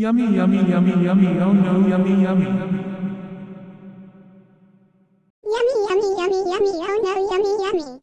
Yummy, yummy, yummy, yummy, oh no, yummy, yummy. Yummy, yummy, yummy, yummy, oh no, yummy, yummy.